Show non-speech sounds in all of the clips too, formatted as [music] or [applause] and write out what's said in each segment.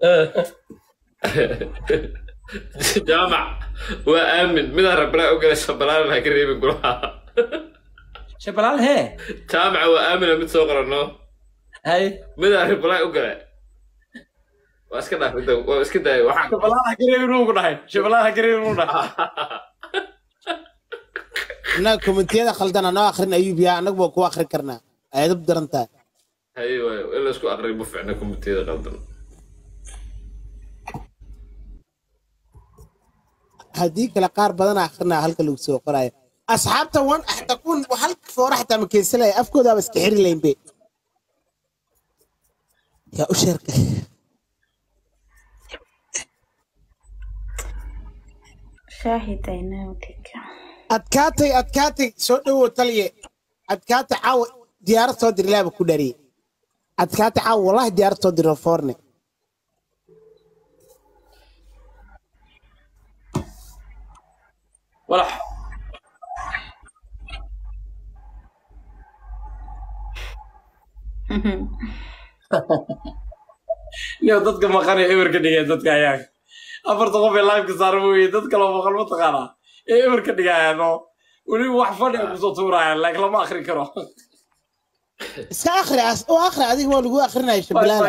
[laughs] jaamac waa aamin. Midaan rabnaa ogala shabalaalan ha ka reebin gulaha [laughs] shabalaal hee? Jaamaca waa aamina mid soo qorano. Hay. Midaan ribalaa ogala waa iska dhaaf waa iska daaya waxaa shabalaal ha kareebin uu ku dhahay. Shabalaal ha kareebin uu dhahay. [laughs] Annaga komentiyada khaldan anoo akrin ayuub yaa annagu baa ku akrin karnaa. Aadab daran tahay. Haye waayo in la isku aqriyo ma ficna komitiyada qaldan haddii kale qaar badanaa akrinaa halka lagu soo qoraayo asxaabta wan xataa kun halka foora xataa ma keensanaya. Afkoodaaba iska xiri laynbe yaa u sheerka. Adkaatay adkaatay soo dhowow taliye. Adkaatay caawa diyaarad soo diri laaba ku dhariye adkaatay caawa wallahi diyaarad soo diro foorne walax. [laughs] Niyo dadka maqan ee ewer ka dhigaya dadka ayaa. Afarta qof ee live ka saaran mooye dad kaloo maqan ma taqaanaa? Ee ewer ka dhigayaan oo weliba wax fadhi ay ku soo tuurayaan laakiin lama akrin karo. [laughs] Iska akhri as oo akhri adiga waa lagu akrinaya shabalaala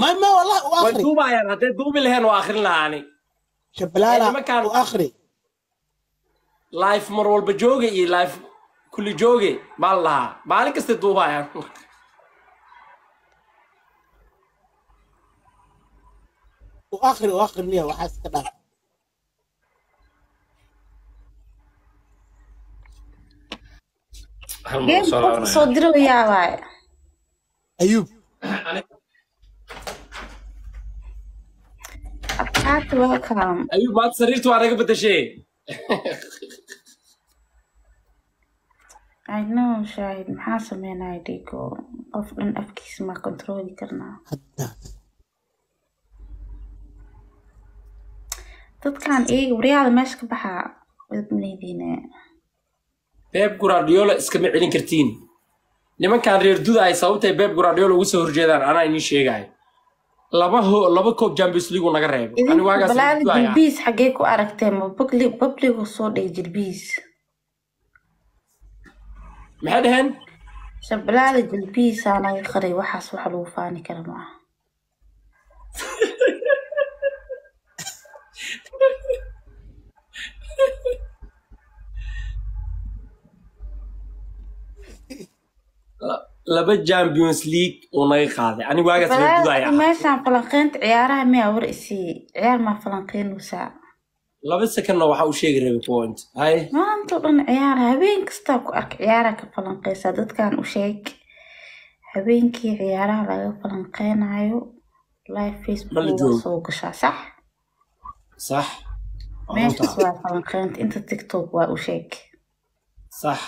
ma ma wallahi u way akhri. duubayaan hadday duubi laheen waa akrin lahaani nimankaan- u akhri life mar walba jooga iyo life kulli jooge baa la lahaa. Maalin kasta diro [laughs] yaa waaye. ayuub Adkaata welcome. ayuu maanta sariirtu waa naga bedeshee I know shaahid maxaa sameynaya dhigo qof dhan afkiisa ma kontrooli karnaa dadkan iyaga waryaada meesha ka baxaa wad maleydiine beeb guradiola iskama celin kartiin. Nimankan reer duda ay sababtay beeb guradiola ugu soo horjeedaan anaa idiin sheegayo laba ho laba koob champions league naga reebo. Ani waagaas jilbiis xaggee ku aragteen ma babli babligu soo dhigay jilbiis maxay dhaheen shabalaada jilbiisaa naga qaray waxaas wax lagu faani kara maaha La- laba champions league uu naga qaaday. Ani waagaas meeshaan falanqeynta ciyaaraha miyaa war isii ciyaar maa falanqeynaysaa laba secondna waxaa u sheegi rabay point. Hay maanta dhan ciyaara habeen kastaa ku arka ciyaaraha ka falanqeysaa dadkan u sheeg. Habeenkii ciyaaraha laga falanqeynayo live facebook waa soo gashaa sax? Sax. Waa runta. waa falanqeynta inta tiktok waa u sheeg. Sax.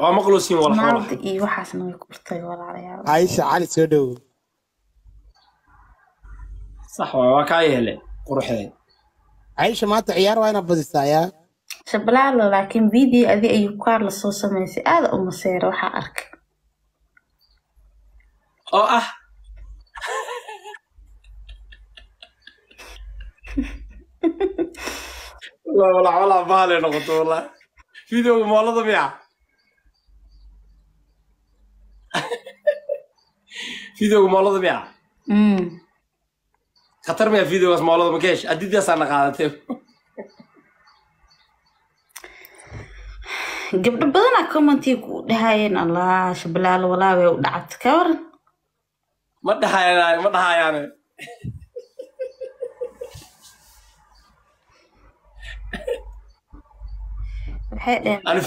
Waa maqluusiin maalda iyo waxaasna way kurtay walaalayaal. Caaisha cali soo dhowow sax waay waa kaa yeele quruxdeed caisha maanta ciyaar waa inaa badisaa yaa shablaalo laakiin video adi ayuu kaar la soo samaysay aada u maseera waxaa arkay oo ah. Walaa bahalay noqoto walaa videoga moolada miya [laughs] videoga moolada miya mm khatar maya videogaas moolada makeesh adidaasaana qaadatee gabdho badanaa commentii ku dhahaayeen allah shabalaalo walaabay u dhacad ka waran ma dhahayan ma dhahayaane an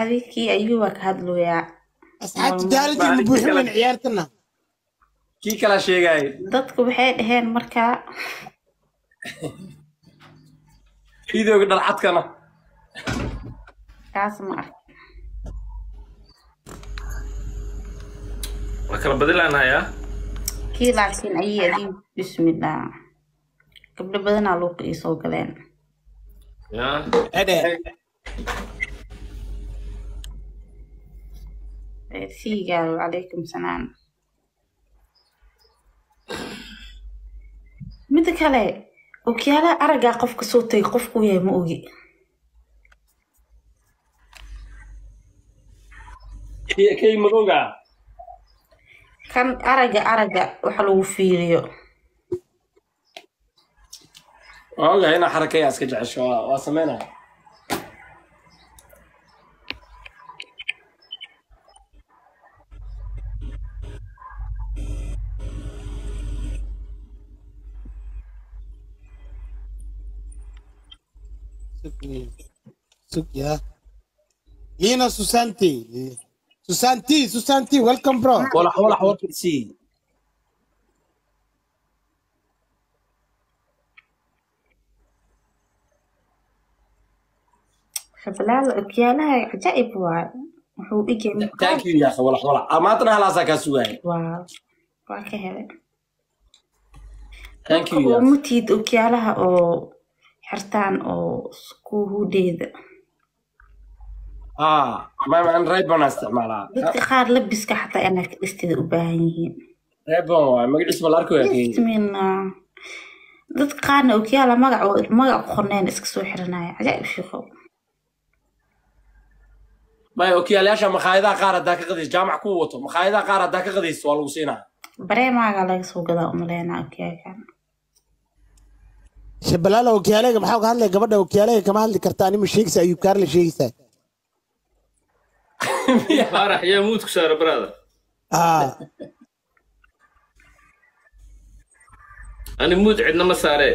adikii ayuu ka hadlooyaa. Asxaabta daaladii ma ciyaartana kii kala sheegay? Dadku waxay dhaheen markaa [laughs] idooga dhalcadkana kaas ma ark waa kala badilaanayaa kii laakiin ayay adiin bismillah. Gabdho badanaa luuqa ii soo galeen. Siigaalo calaykum salaam. Midda kale? Okyaalaha araggaa qofka soo tagay qofkuu yahay ma ogi. Kay madowga kan aragga aragga waxa lagu fiiriyo. Waa ogahay inaa xarakaya iska jecesho waa waa sameynaya Sug ya. Lina Susanti. Susanti, Susanti, welcome bro. walax walax warkiisii shabalaala okyaalaha cajaa'ib waa wuxuu dhigay thank you yaaka walax walax Ah, maantana halaasaa kaa sugaaya waa waa ka helay thank you oo yaaka matiid okyaalaha oo xirtaan oo skuhudeeda ah bana isticmaalaa dadka qaar labiska xataa inaad ka dhisteeda u baahan yihiin. Red bon waay magaciisa bal ismina dadka qaarna okyaala magac magac qorneen iska soo xiranaya cajaa'ib shiqo maya okyaalayaasha makhaayadaha qaar haddaa ka qadayso jaamac ku wato. Makhaayadaha qaar haddaa ka qadayso waa lagu siinaa bareemaaga laga soo gadaa umaleynaa okyaalkan Shabalala okiyaalega maxaa ka hadlay gabadha? Okiyaalega kama hadli kartaa anima sheegaysa ayuu kaarle sheegaysaa. [laughs] ku saara brada Ah, ani muud cidna ma saaree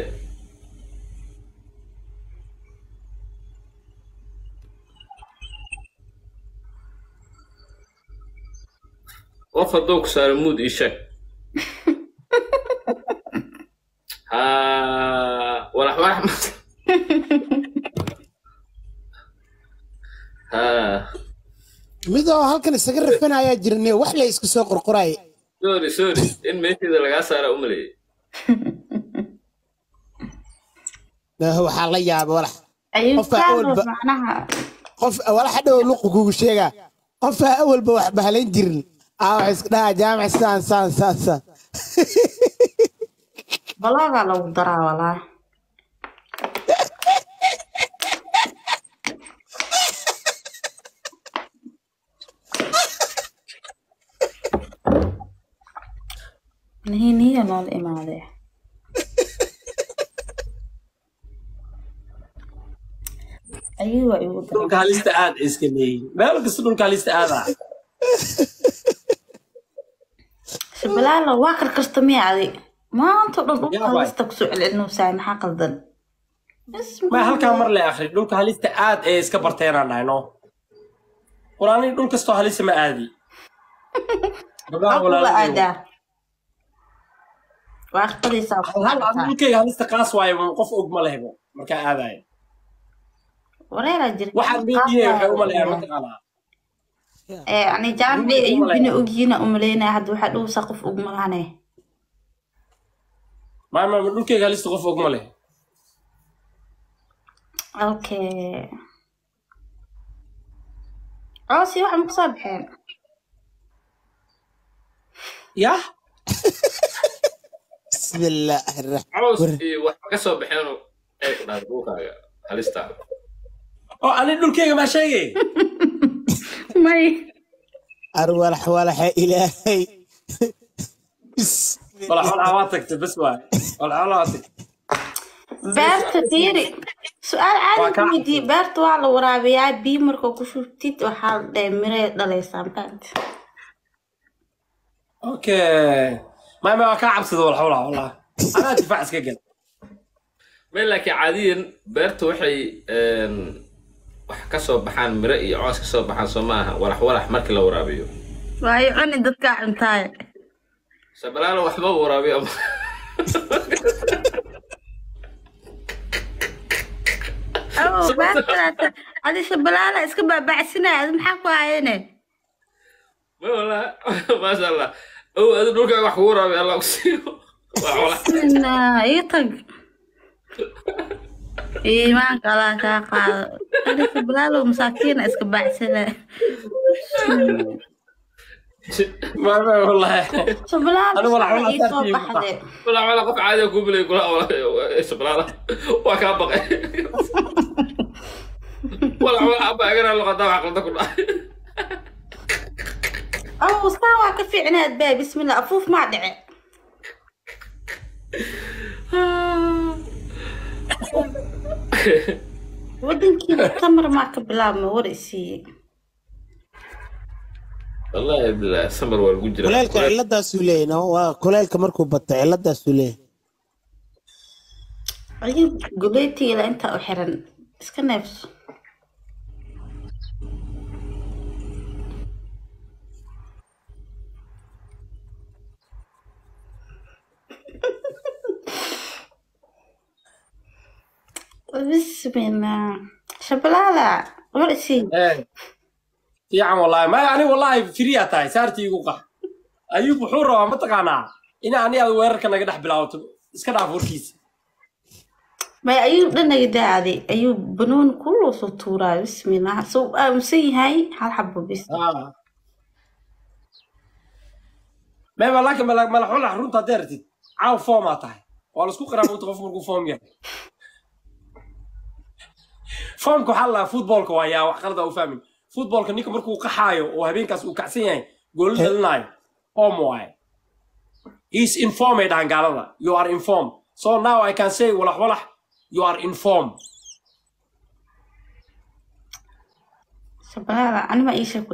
qof hadduu ku saaro muud ii sheeg walax walax. [laughs] Ha mid oo halkan isaga rafanayaa jirne wax la isku soo qorqoraya. sorry sorry in meesheeda lagaa saara u maleeyay waxaa la yaaba walax. Qof walax hadhow luqu kugu sheega. Qofka awalba wax bahalayn jirin. Ah, wax iska dhaha jaamac saan saan saan [laughs] saan. baloogaa lagu daraa walaa nihiiniya noola imaadee ayuu waa igu daray dhulka halista aad iska leeyihiin meel kasta dhulka halista aad ah shabalaala waa karkarta miya adi. Maanta dhan dhulka waay. lista ku soo celcelinaysaa maxaa qaldan maya halkaa mar le akri dhulka halista aad ay iska barteenaan dhahay no? Walaani dhul kastoo halisa ma aadi gabdhaha [laughs] Waa kula walaalahayga. aadaa waa aqbadaysaa hal hal ad dhulkayga halista qaas waayo qof og ma markaa waxay u ani ogyiina umaleynaya hadda waxaa dhowsaa qof og malahane maya maya dhulkayga halista qof og ma leh okay. Coosi waxa ma ku soo baxeen yah Bismillaahi rahmaan. caws iyo waxba ka soo baxeen ee dhahda dhulkaaga halista. Oo ani dhulkayga maa sheegay? [laughs] May. Ar walax walaxa ilaahay. Bismillah. walax walaxa waa tagtay bas waay walax walaxa waa tagtay. Beerta fiiri su'aal caadi weydiiye beerta waa la waraabiyaa biyo marka ku shubtid waxaa la dhahay miree dhalaysaa mafahanti okay maya maya waa kaa cabsada walax walaxa wallah anaa difaac iska gal meel laakiin caadiyan beerta waxay wax ka soo baxaan miro iyo coos ka soo baxaan soo maaha walax walax markii la waraabiyo. Waayo cuni dadkaa cuntaaye sabalaala waxba waraabiyo. [laughs] Adi shabalaala iska baabacsinaya maxaa ku hayene [laughs] ma wala maasha allah ow adi dhulkaa wax kugu raabi alla usiiyo itag iimaanka allah kaa qaado hadhika bilaalow masaakiina iska baacsada bilaal qof caadiga kuu bilay kula isbilaala waa kaa baqay walax walax abba agana luqadaa wax qalda ku dhacay Oh, saa waa ka fiicnaad baa bismillah afuuf maa dhice. Wadankiina tamar maa ka bilaabma war i siiyey. wallahi bilaa samar waa lagu jira kuleelka ciladaasuu leeyahy no waa kuleelka markuu bato ciladaasuu leeyahy Ayuu guleetiga intaa u xiran. Iska neefso bismillah. Shabalaala fiican wallaahi. Maya ani wallaahi firiyaa tahay saartii igu qax ayuub wuxuu rabaa mataqaanaa in ani aad weerarka naga dhex bilaawto iska dhaaf warkiisa. Maya ayuub dhanaga daaday ayuub banuun kuluu soo tuuraayo bismillah. Suu ah, aaminsan yahay? Hal xabo bis mema laakiin malaxulax runta hadday artid caaw foomaa tahay. Waa la isku qiraabuuta qof markuu foom yahay foomka waxaa la futbolka waa yaa wax qalada u fahmin futbolka ninka markuu qaxaayo oo habeenkaas uu kacsan yahay goolo dhalinaayo foom waaye is inform ay dhahan gaalada you are informed so now i can say walax walax you are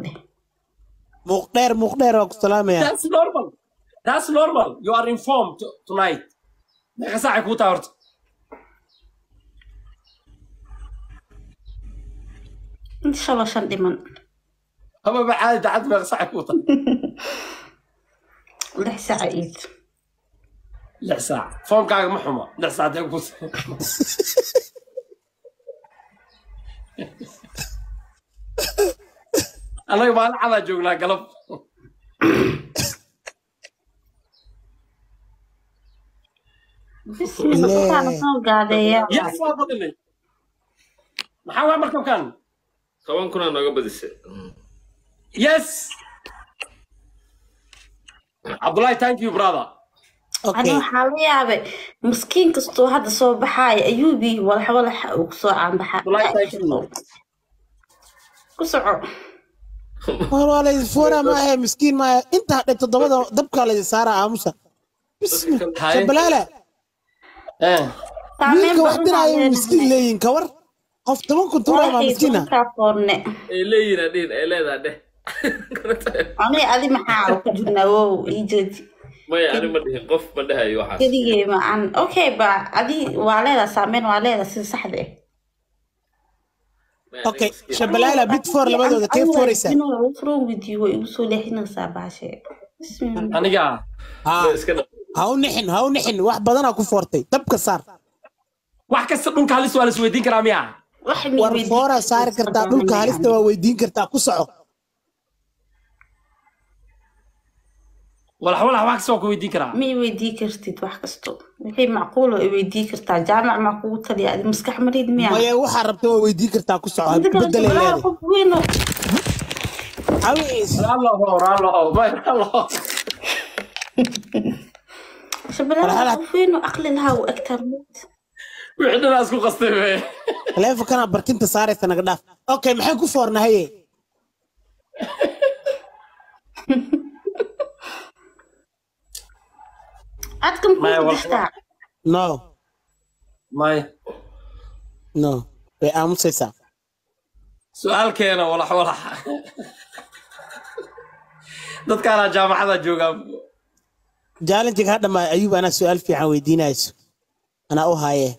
dheh muuqdheer muuqdheer waa ku salaamaya That's normal. That's normal. You are informed tonight. Meeqa saacay kuu tahay horta? Inta shaloo shan dhiman Ama caadi dacad meeqa saacay kuu tahay? lix saaca iid Lix saac. Foomkaaga ma xumo. Lix saac hadday kuu tahay. Anaga maalin cadaa joognaa galab. Maxaa waa markabkan? Toban kunaa nooga badisay Yes. Abdullahi, thank you, brother. okay waxaa la yaabay maskiin kastoo hadda soo baxaaya ayuubii walax walaxa uu ku soo caanbaxaa Abdullahi, thank you. ku soco war waa laydin foora maahe miskiin maahe intaa dhe toddobada dabkaa laydin saaraa aamusa bismillah Haye. shabalaala Eh. Wiilka wax badan diraayo baa miskiin leeyihiin kawar qof toban kun tuuraa maa miskiina? ay leedaha dheh. [laughs] Ani adi maxaa ku jirnaa wow ii maya ani ma dhihin qof ma dhahayo waxaas. Keligee macaan okay ba adi waa leedaa saameyn waa leedaa sida saxda ah aniga okay miskiin. shabalaala mid foor labadooda kee fooraysaa wrong with you way igu soo leexinaysaa baashe Aniga. ha u nixin ha u nixin wax badanaa ku foortay dabka saar. Wax kasta dhulka halis waa la isweydiin karaa miyaa? War fooraa saari kartaa dhulka halista waa weydiin kartaa ku soco. Walax walax wax kasta waa ku weydiin karaa. Ma i weydii kartid wax kasto? Wixii macquul oo i weydii kartaa jaamac maa kugu taliya adi maskax marid miyaa maya waxaa rabta waa weydiin kartaa ku soco. Bedelay qof weyn oo may weyn oo aqli lahaa u egtaa wixii dhan isku qastay be taleefonkana barkinta saaraysa naga dhaaf. Okay maxay ku foornahaye adkan ku dhishtaa no. May. No. Way aamusaysaa su'aalkeena walax walax. Dadkaana jaamacada joogaa jaalintiga ha dhammaay ayuub anaa su'aal fiican weydiinayso. Anaa u haayee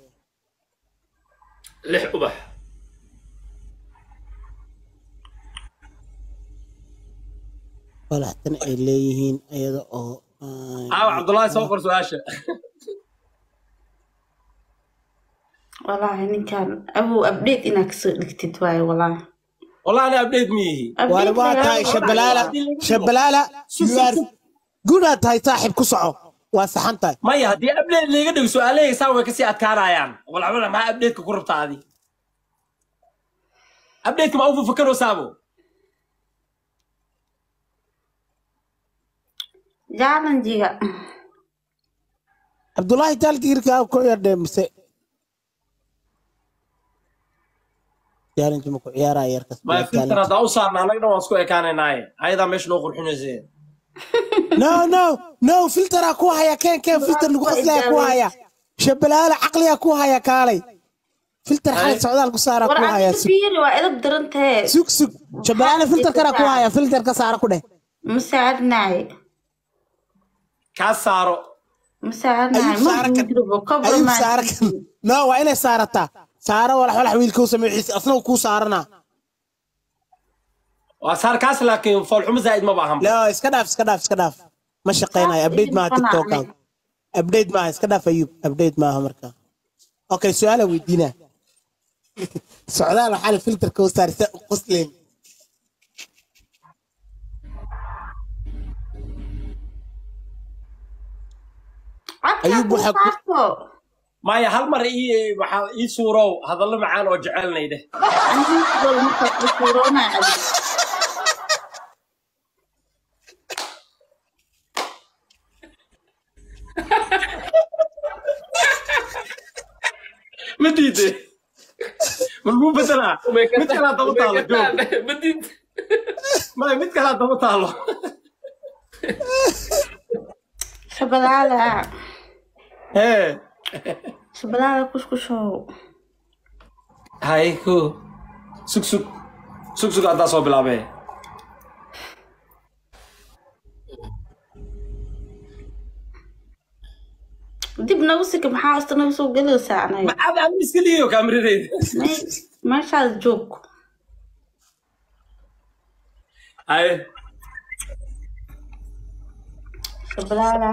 lix ubax. Walaxtan ay leeyihiin iyada oo caawa cabdullaahi soo qor su'aasha. Walaahi ninkan abow update inaa ka soo dhigtid waaye walaahi wallahi ani update ma yihi. Waana waa tahay shabalaala. shabalaala you are tahay saaxiib ku soco waa saxan tahay. Maya haddii update liiga dhigo su'aalahayga saa way ka sii adkaanayaan walax maxaa updateka ku rabtaa adi updateka ma ufu fakaroo saabo? Jaalanjiga cabdullaahi jaaldigirka ku yardhe mise? Ma ku ciyaaraya yarkas ma haddaa u annagna waan isku ekaanaynaaye ayadaa meesha noo qurxinayse no no no filteraa ku haya keen keen filter lagu qaslaya ku haya. Shabalaala caqliyaa ku haya kaalay. Filter xalay socdaal ku saara ku haya sug. sug shabalaala filter kana ku haya filter ka saara ku dheh masaacadnaay kaa saaro. Masaacadnaay ayuu saara no waa inay saarataa saara walax walax wiilkuu sameexiis asna kuu saaranaa waa saar kaas laakiin foolxumo zaa'id ma baahan iska dhaaf iska dhaaf iska dhaaf. Ma shaqaynayo update maaha tiktokan update maaha iska dhaaf ayub update maaha marka. Okay su'aala weydiina. [laughs] Socdaal waxaa la filterka u saarisa qosleen Ayuub waxaa ku- saarto maya hal mar ii waxaa ii suurow hadallo macaan oo jecelnay dheh aniga markaa ku suuroonaa adiga ma diide malguu bedelaa mid kalaa daba taalo maya mid kalaa daba taalo shabalaala hee shabalaala kuskushow hay ko sug sug sug sug haddaa soo bilaabee dib nagu sika maxaa hosta nagu soo gelaysaa anaga maxaad aan iska liiyo kaamiradeyda Me- meeshaas joog hay shabalaala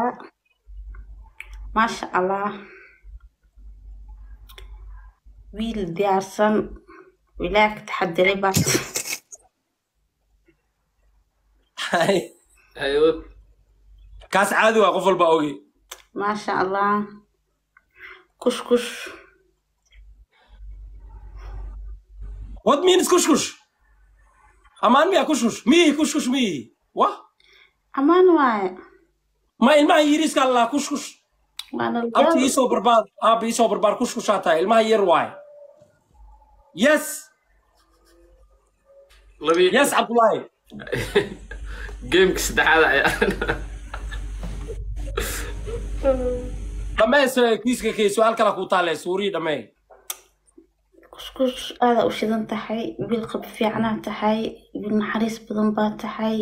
maasha allah wiil diyaarsan wilaaya ka taxadiray baad kaas caadi waa qof walba ogi maasha allah kush kush. What means kushkush amaan miya kushkush miyihi kushkush miyihi wa? Amaan waaye ma ilmaha yiriiska allaa kushkush abti iisoo aaba iisoo barbaar kushkushaa tahay ilmaha yar waaye yes. Labi- yes cabdullaahi [laughs] Gameka saddexaad ayaa. [laughs] dhammees kiiska kay su'aal kala kuu taale suurii dhammee kuskus aada u shidan tahay wiil qab fiicnaa tahay wiil naxariis badan baa tahay.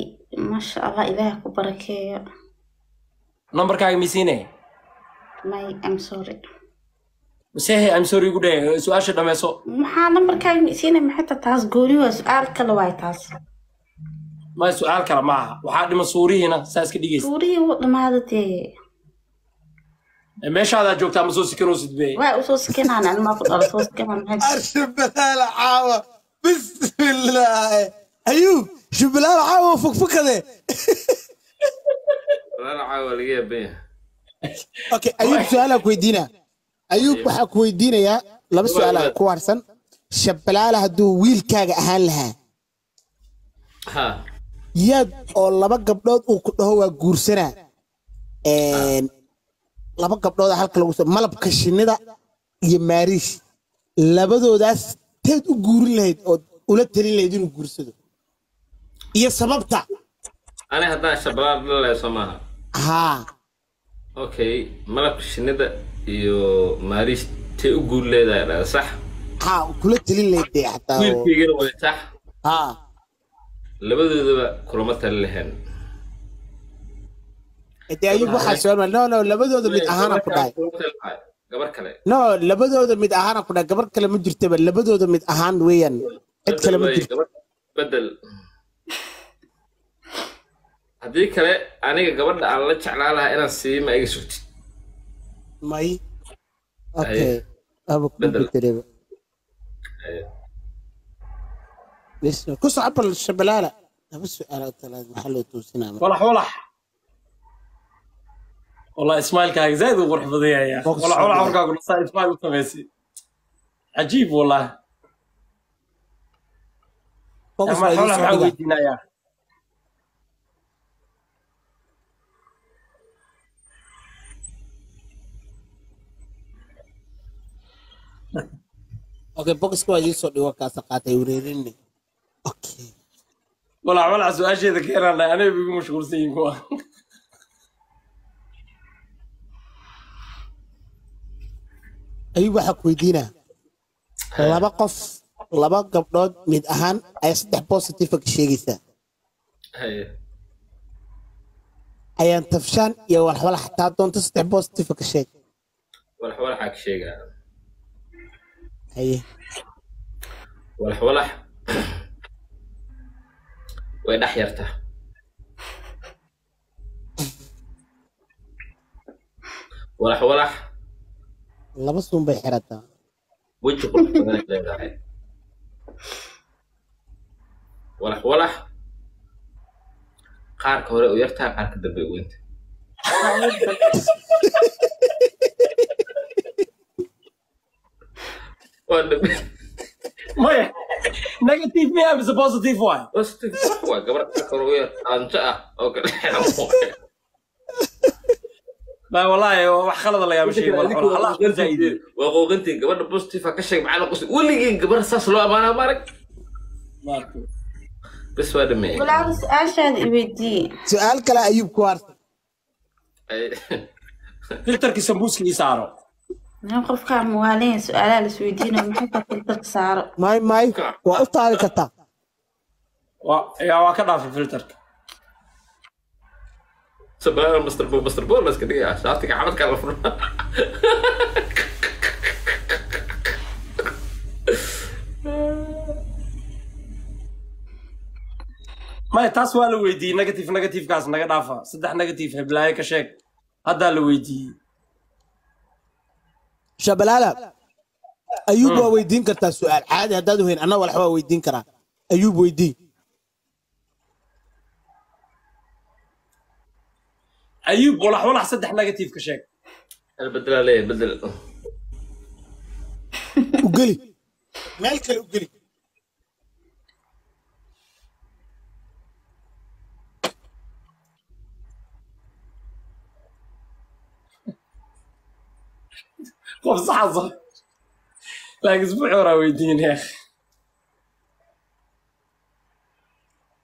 Maasha allah ilaah ku barakeeyo. Nambarkaaga misiine may am sorry. Masehe am sorry igu dheh su'aasha dhammeeso maxaa nambarkaaga misiina maxay ta taas gooni waa su'aal kale waay taas. Ma su'aal kale ma aha waxaa dhima suurihiina saa iska dhigaysa. Suurihii wuu dhamaada dee meeshaadaa joogtaa ma soo waa u soo sikanaan ku soo sikanaan maxay shabalaala caawa bismillaahi ayub shabalaala caawa yahay. okay ayub su'aalaa ku weydiina ayub. waxaa ku weydiinayaa laba su'aala ku harsan shabalaala hadduu wiilkaaga ahaan lahaa Ha. yaad oo laba gabdhood uu ku dhaho waa guursanaa laba gabdhood halka lagu soo malabka shinnida iyo maariish labadoodaas teed u guurin lahayd oo ula talin lahayd inuu guursado iyo sababta Ani haddaan shabalaal dhalayo soo maaha. haa Okay, malabka shinnida iyo maariish tee u guur leedahay dhada sax. haa kula talin lahayd dee xataa Wiilkaygana way sax. haa Labadoodaba kulama tali lahayn de ayuu waxaa suaal no no labadooda mid ahaana ku dhahay no labadooda mid ahaana ku dhahay gabar kale ma jirtaba labadooda mid ahaan weeyaan cid kale ma jirto haddii kale aniga gabadha aan la jeclaa lahaa inaan siiyo ma iga sugtid may okay ku socbal shabalaala laba su'aal talaad maxaa loo toosinaa walax walax والله اسماعيلكaaga زaaد u qurx badan yahay walacula camarkaagu nasaa cajiib والله Okay, boxku waa idiin soo dhigo kaasa qaatay wareerinni. Okay. Walaa walaa su'aasheeda keenaanay aniga igu mashquulsan yihiin kuwa. Ayuu waxaa ku weydiinaa? Laba qof laba gabdhood mid ahaan ayaa saddex positive ka sheegaysaa ayaan tafshaan iyo walxwala xataa doonto saddex positive ka sheeg. Walax walaxaa ka sheegaa. Haye walax walax. Way dhex yartaa walax walax laba suun bay xirataa. Weji qurux badanay leedahay. Walax walax. Qaarka hore u yartaa qaarka dambe u dambe. Maya negative miya mise positive waay positive. Wax waa gabar qaarka hore u yar aanjo ah oo kale ma wallaahi wax walac walac allah ku zaa'idiyo waa qooqantiin gabadha positive ka sheeg macana qos weligeen gabar saas loo amaanaa maarag bes waa dhameeyey. Walaal su'aashaada i weydiiye su'aal kale ayuub ku harta filterkii sambuuska ii saaro. Nin qofkaa muwaaliin su'aalaha la isweydiinayo maxay ka filterka saaro? May may waa u taali kartaa. Waa ka dhaafay filterka sabaa master bo master bo iska dhigayaa shaatiga xabadkaa la furnaa [laughs] maya taas waa la weydiiyey negative negativekaas naga dhaafa saddex negative heblaayo ka sheeg. Haddaa la weydiiyey shabalaala ayuub waa weydiin kartaa su'aal caadi haddaad weyn anna walax waa weydiin karaa. Ayuub weydii ayuub walax walax saddex negative ka sheeg. Leeyahay bedel u geli. Meel kale u geli. Qof saxasa laakiin isbuuci horaa weydiin heekh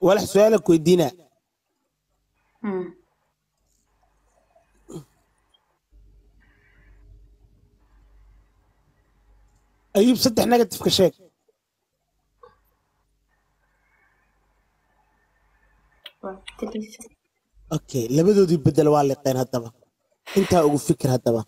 walax su'aala ku weydiinaa Hmm. ayuub saddex negative ka sheeg waa beddeleysa okay labadoodii bedel waa liqeen haddaba intaa ugu fikir haddaba